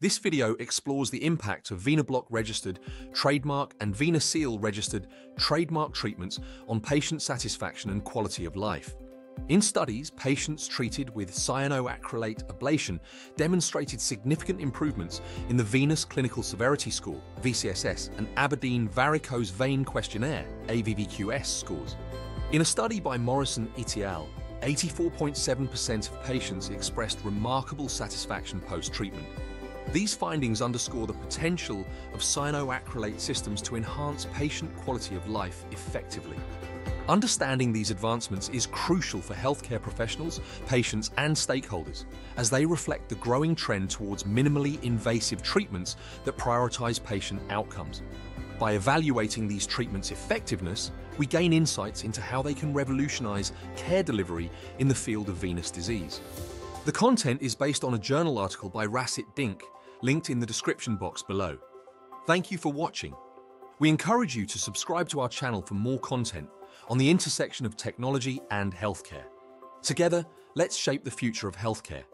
This video explores the impact of VenaBlock registered trademark and VenaSeal registered trademark treatments on patient satisfaction and quality of life. In studies, patients treated with cyanoacrylate ablation demonstrated significant improvements in the Venous Clinical Severity Score, VCSS, and Aberdeen Varicose Vein Questionnaire, AVVQS scores. In a study by Morrison et al., 84.7% of patients expressed remarkable satisfaction post-treatment. These findings underscore the potential of cyanoacrylate systems to enhance patient quality of life effectively. Understanding these advancements is crucial for healthcare professionals, patients, and stakeholders, as they reflect the growing trend towards minimally invasive treatments that prioritize patient outcomes. By evaluating these treatments' effectiveness, we gain insights into how they can revolutionize care delivery in the field of venous disease. The content is based on a journal article by Rasit Dinc, linked in the description box below. Thank you for watching. We encourage you to subscribe to our channel for more content on the intersection of technology and healthcare. Together, let's shape the future of healthcare.